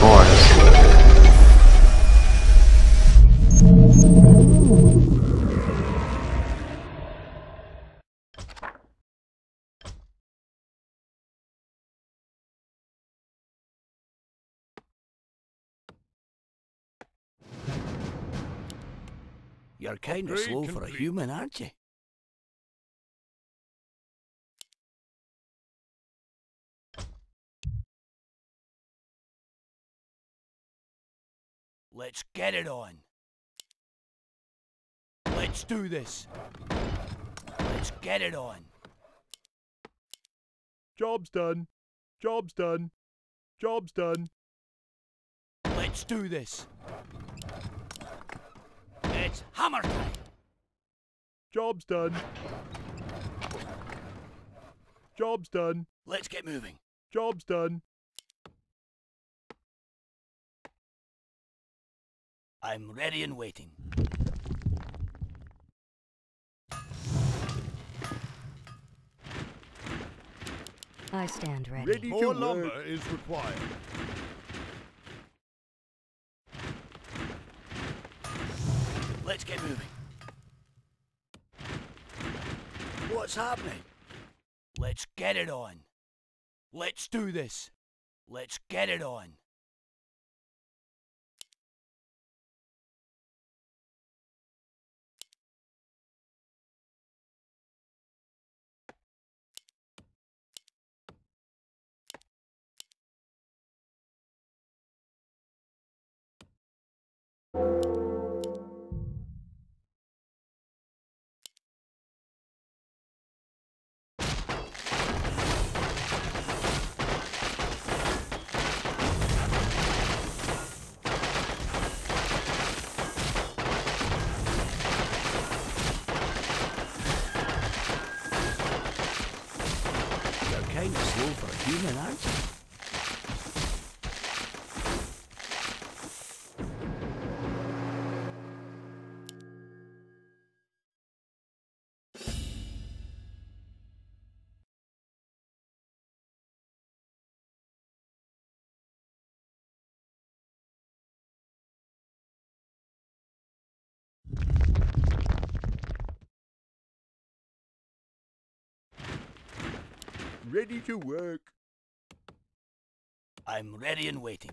boys. You're kind of slow for a human, aren't you? Let's get it on. Let's do this. Let's get it on. Job's done. Job's done. Job's done. Let's do this. It's hammer time. Job's done. Job's done. Let's get moving. Job's done. I'm ready and waiting. I stand ready. Ready More to work. lumber is required. Let's get moving. What's happening? Let's get it on. Let's do this. Let's get it on. You're Ready to work. I'm ready and waiting.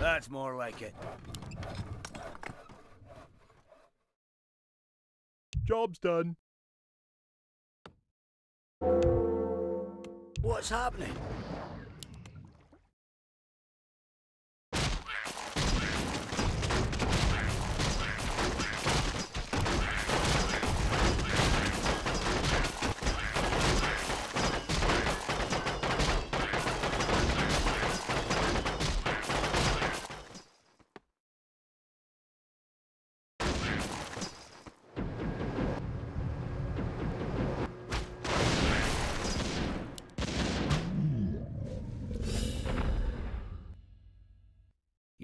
That's more like it. Job's done. What's happening?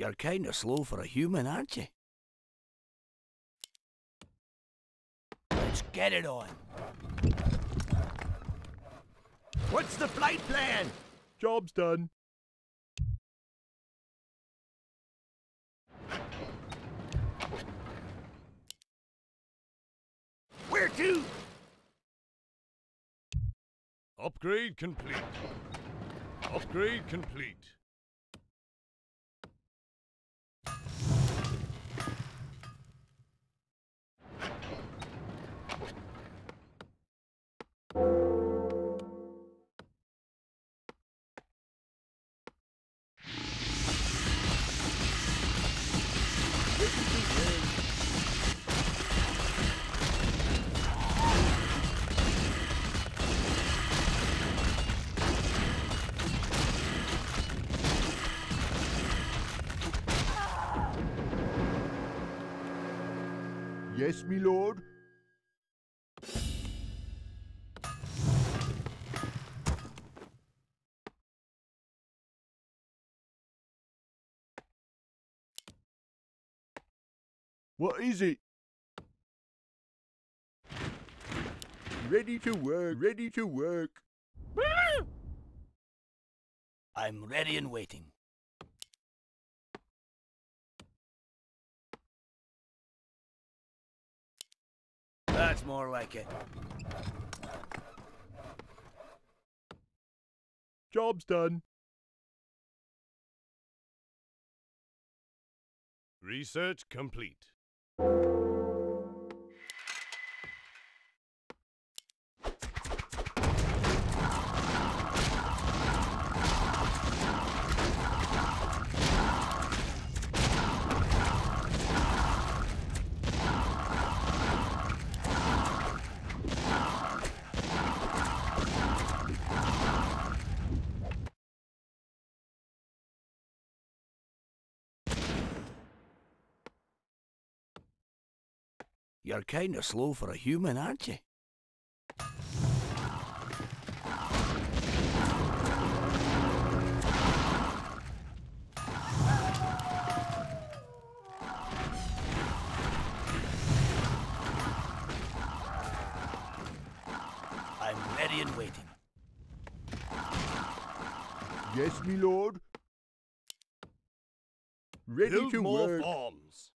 You're kind of slow for a human, aren't you? Let's get it on. What's the flight plan? Job's done. Where to? Upgrade complete. Upgrade complete. Yes, me lord. What is it? Ready to work. Ready to work. I'm ready and waiting. That's more like it. Job's done. Research complete. You're kinda slow for a human, aren't you? I'm ready and waiting. Yes, me lord. Ready Build to more work. farms.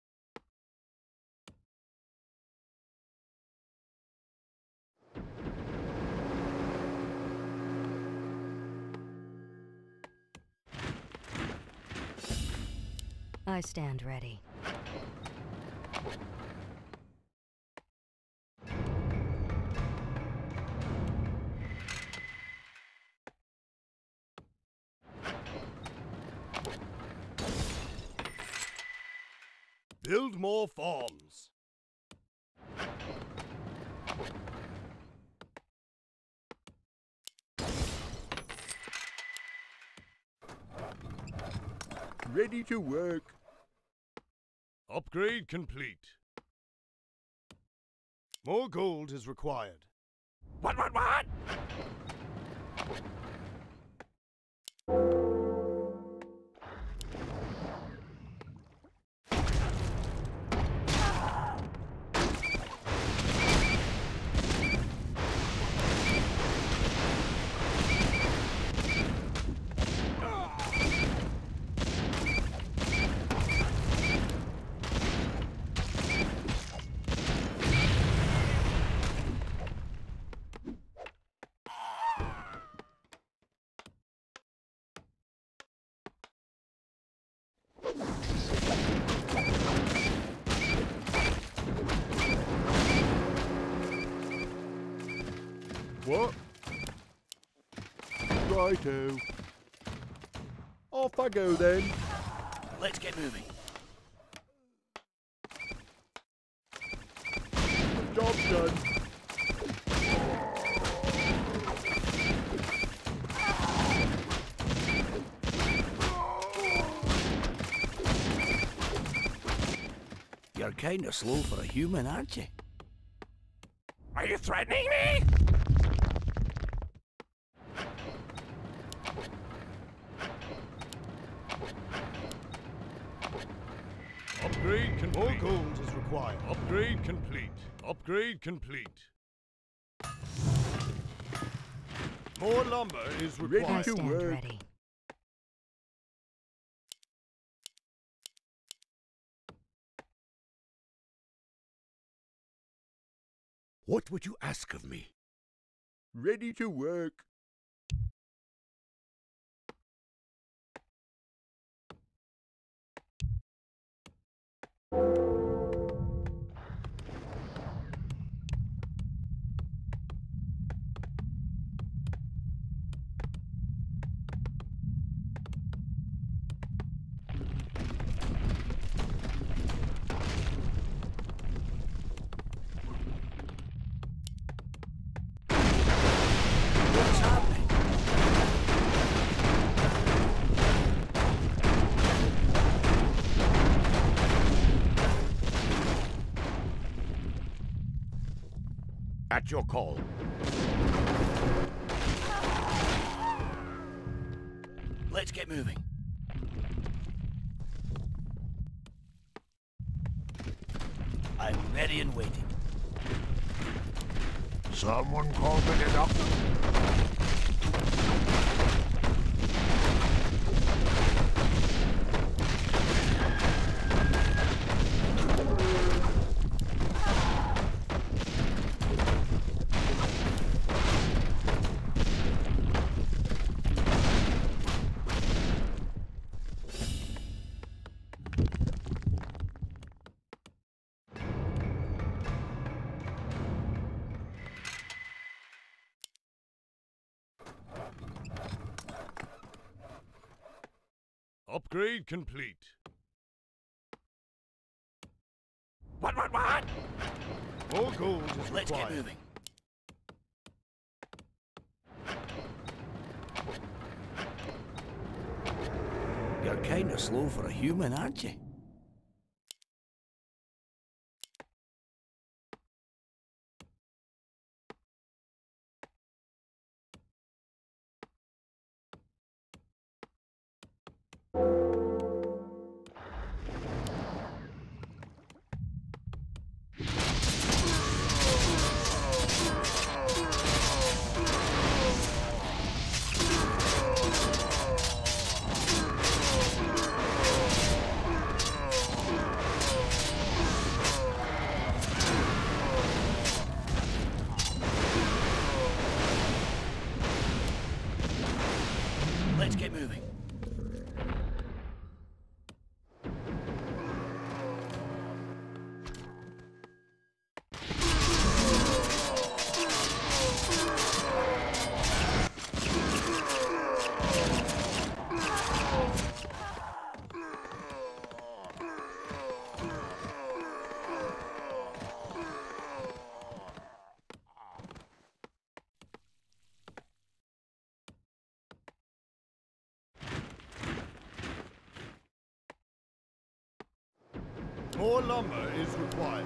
I stand ready. Build more farms. Ready to work. Upgrade complete. More gold is required. What, what, what? What? Righto. Off I go then. Let's get moving. Job's done. You're kinda slow for a human, aren't you? Are you threatening me? Upgrade complete. More gold is required. Upgrade complete. Upgrade complete. More lumber is Ready I required. to stand work. ready. What would you ask of me? Ready to work. What's At your call. Let's get moving. I'm ready and waiting. Someone coughing it up. Upgrade complete. What, what, what? More gold is Let's get moving. You're kinda slow for a human, aren't you? More lumber is required.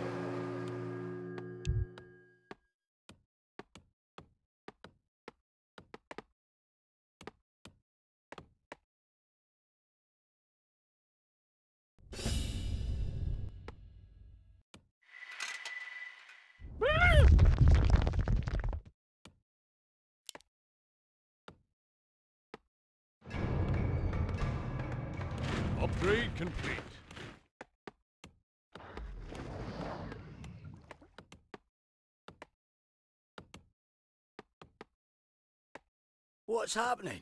Upgrade complete. What's happening?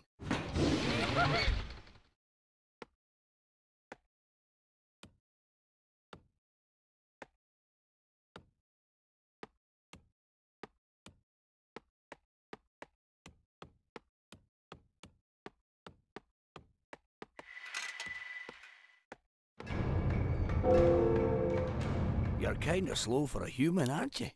You're kinda slow for a human, aren't you?